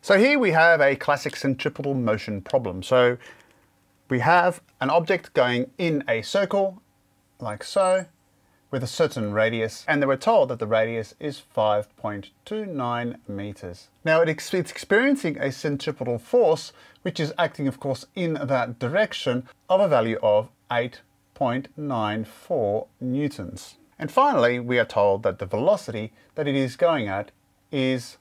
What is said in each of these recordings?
So here we have a classic centripetal motion problem. So we have an object going in a circle, like so, with a certain radius, and they were told that the radius is 5.29 meters. Now it's experiencing a centripetal force, which is acting, of course, in that direction of a value of 8.94 newtons. And finally, we are told that the velocity that it is going at is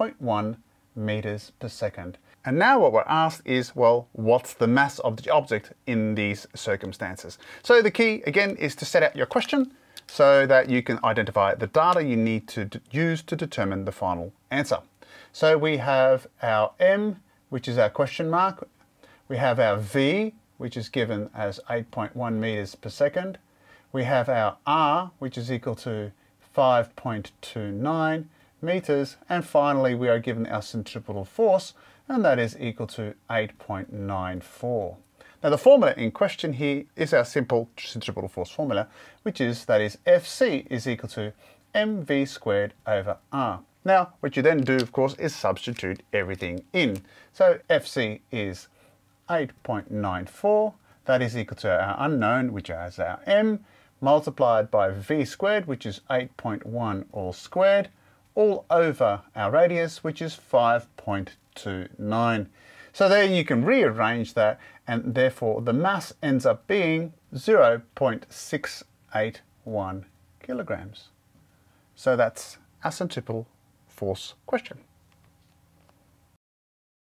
8.1 meters per second. And now what we're asked is, well, what's the mass of the object in these circumstances? So the key, again, is to set out your question so that you can identify the data you need to use to determine the final answer. So we have our m, which is our question mark. We have our v, which is given as 8.1 meters per second. We have our r, which is equal to 5.29 meters. And finally, we are given our centripetal force, and that is equal to 8.94. Now the formula in question here is our simple centripetal force formula, which is that is Fc is equal to mv squared over r. Now what you then do of course is substitute everything in. So Fc is 8.94, that is equal to our unknown which is our m, multiplied by v squared which is 8.1 all squared, all over our radius which is 5.29. So there you can rearrange that and therefore the mass ends up being 0.681 kilograms. So that's a centripetal force question.